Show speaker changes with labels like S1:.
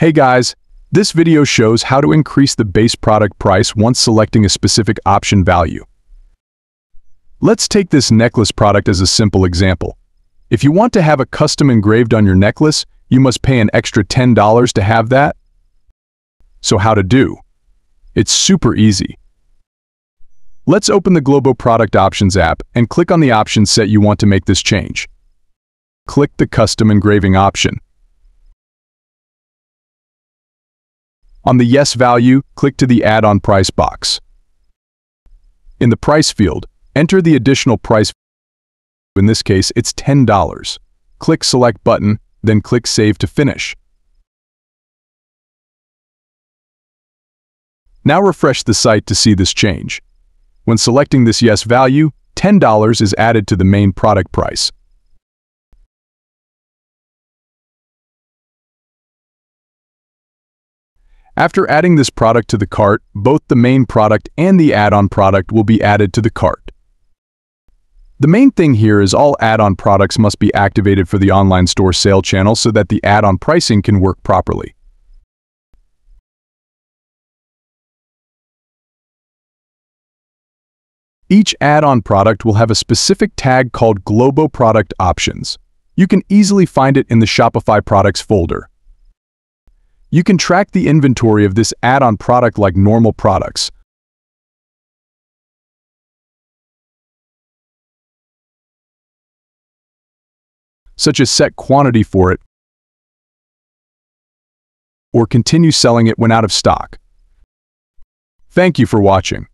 S1: Hey guys, this video shows how to increase the base product price once selecting a specific option value. Let's take this necklace product as a simple example. If you want to have a custom engraved on your necklace, you must pay an extra $10 to have that. So how to do? It's super easy. Let's open the Globo Product Options app and click on the option set you want to make this change. Click the Custom Engraving option. On the Yes value, click to the Add-on Price box. In the Price field, enter the additional price. In this case, it's $10. Click Select button, then click Save to finish. Now refresh the site to see this change. When selecting this Yes value, $10 is added to the main product price. After adding this product to the cart, both the main product and the add-on product will be added to the cart. The main thing here is all add-on products must be activated for the online store sale channel so that the add-on pricing can work properly. Each add-on product will have a specific tag called Globo Product Options. You can easily find it in the Shopify Products folder. You can track the inventory of this add-on product like normal products. such as set quantity for it, or continue selling it when out of stock. Thank you for watching.